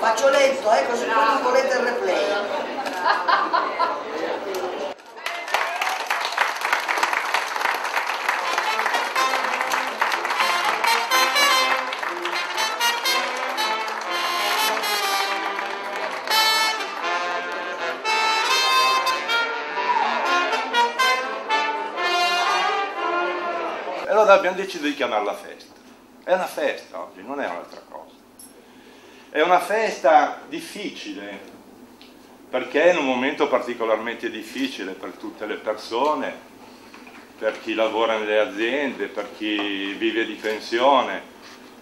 faccio lento, eh, così poi non volete il replay. E allora abbiamo deciso di chiamarla festa. È una festa oggi, non è un'altra cosa. È una festa difficile, perché è un momento particolarmente difficile per tutte le persone, per chi lavora nelle aziende, per chi vive di pensione,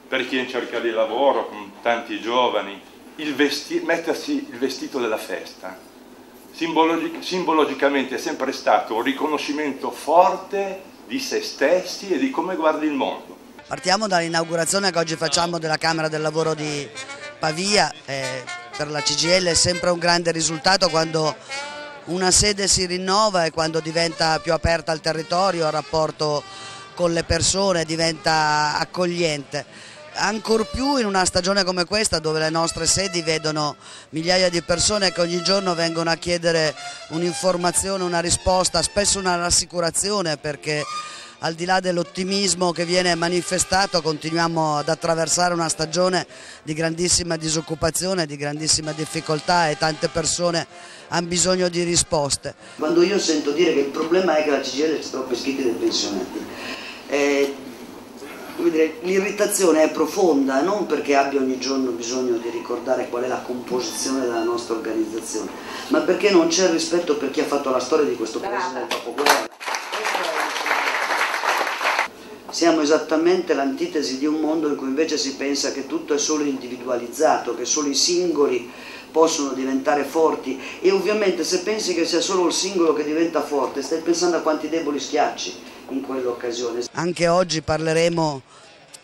per chi è in cerca di lavoro, con tanti giovani. Il mettersi il vestito della festa simbologi- simbologicamente è sempre stato un riconoscimento forte di se stessi e di come guardi il mondo. Partiamo dall'inaugurazione che oggi facciamo della Camera del Lavoro di Pavia. Eh, per la CGL è sempre un grande risultato quando una sede si rinnova e quando diventa più aperta al territorio, al rapporto con le persone, diventa accogliente. Ancor più in una stagione come questa dove le nostre sedi vedono migliaia di persone che ogni giorno vengono a chiedere un'informazione, una risposta, spesso una rassicurazione perché al di là dell'ottimismo che viene manifestato continuiamo ad attraversare una stagione di grandissima disoccupazione, di grandissima difficoltà e tante persone hanno bisogno di risposte. Quando io sento dire che il problema è che la CGL c'è troppo iscritti dei pensionati, eh, l'irritazione è profonda non perché abbia ogni giorno bisogno di ricordare qual è la composizione della nostra organizzazione, ma perché non c'è rispetto per chi ha fatto la storia di questo paese nel dopoguerra. Siamo esattamente l'antitesi di un mondo in cui invece si pensa che tutto è solo individualizzato, che solo i singoli possono diventare forti e ovviamente se pensi che sia solo il singolo che diventa forte stai pensando a quanti deboli schiacci in quell'occasione. Anche oggi parleremo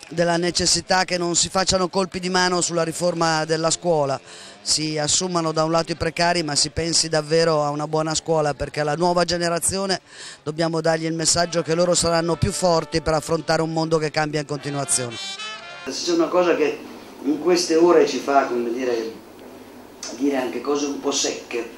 della necessità che non si facciano colpi di mano sulla riforma della scuola, si assumano da un lato i precari ma si pensi davvero a una buona scuola perché alla nuova generazione dobbiamo dargli il messaggio che loro saranno più forti per affrontare un mondo che cambia in continuazione. C'è una cosa che in queste ore ci fa dire, dire anche cose un po' secche,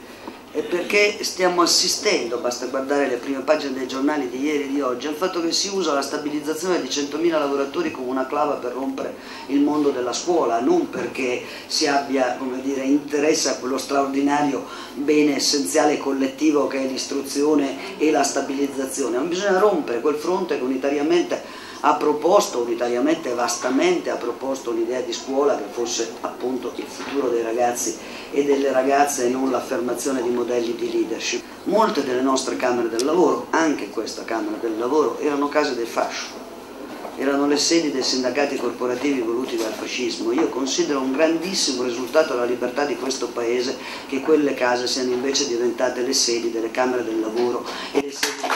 è perché stiamo assistendo, basta guardare le prime pagine dei giornali di ieri e di oggi, al fatto che si usa la stabilizzazione di 100.000 lavoratori come una clava per rompere il mondo della scuola, non perché si abbia dire, interesse a quello straordinario bene essenziale collettivo che è l'istruzione e la stabilizzazione, ma bisogna rompere quel fronte che unitariamente ha proposto unitariamente vastamente ha proposto un'idea di scuola che fosse appunto il futuro dei ragazzi e delle ragazze e non l'affermazione di modelli di leadership. Molte delle nostre camere del lavoro, anche questa Camera del Lavoro, erano case del fascio, erano le sedi dei sindacati corporativi voluti dal fascismo. Io considero un grandissimo risultato della libertà di questo Paese che quelle case siano invece diventate le sedi delle Camere del Lavoro e le sedi